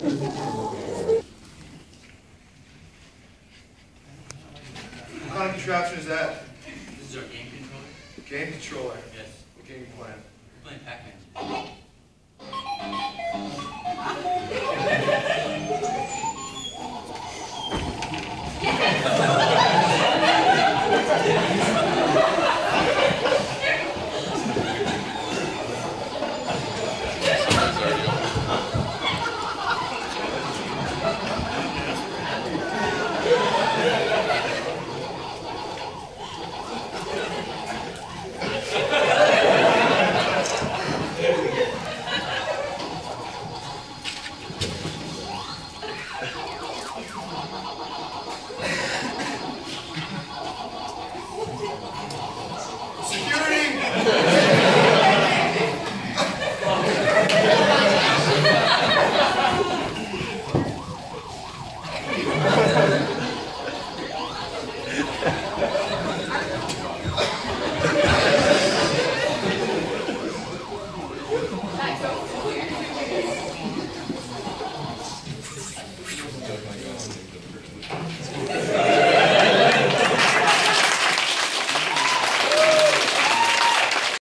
What kind of contraption is that? This is our game controller? Game controller. Yes. What game you playing? We're playing Pac-Man.